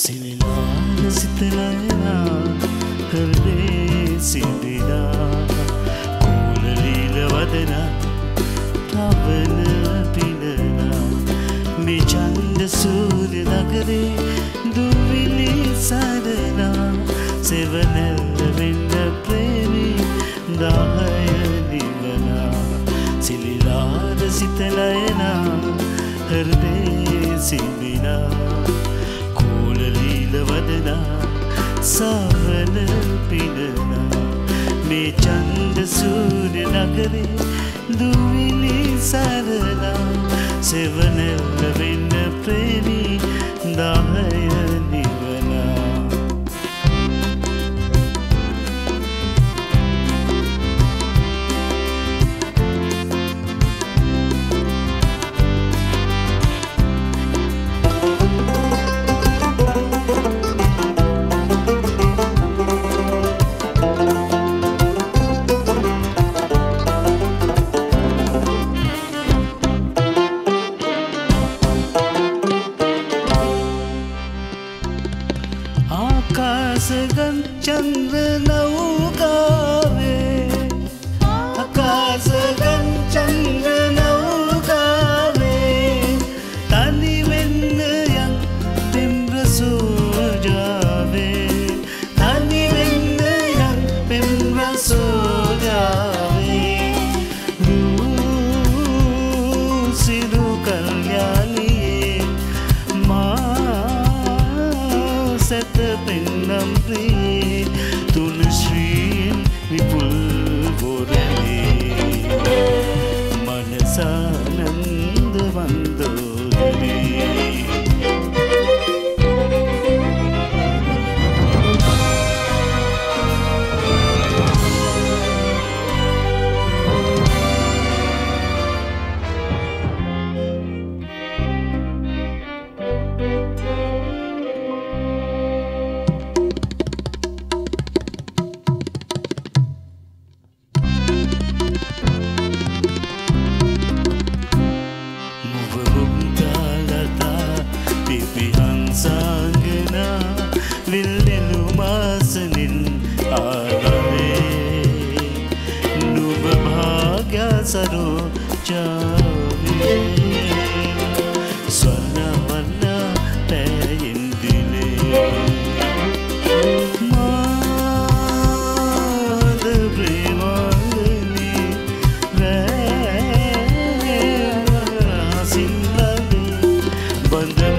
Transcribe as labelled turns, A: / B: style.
A: සිලිලා සිතලයලා කරලේ සිදිලා කූලලීල වදන තවන පිනලා මේ චන්ද සූර්ය නගරේ දුවිලි සරලා සෙවනැල්ල වෙන්න ප්‍රේමි දාහය නිවනා සිලිලාද සිතලය සවන පිනනා මේ චන්ද සූර්ය නගරේ දුවිලි සරලා සෙවනැල්ල වෙන්න ප්‍රේමී දාහය ආකාසගන් චන්ද්‍ර නෞකාවේ ආකාසගන් චන්ද්‍ර නෞකාවේ තනිවෙන්න යන් පෙම්ර සෝජාවේ තනිවෙන්න යන් පෙම්ර සෝජාවේ සිරු කල්යාලියේ මා සැත පෙන්නම් සරෝජාවේ ස්වර්ණ වන්න පැයින් දිලේ ಬಂದ